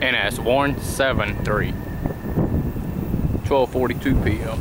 NS173, 12.42 p.m.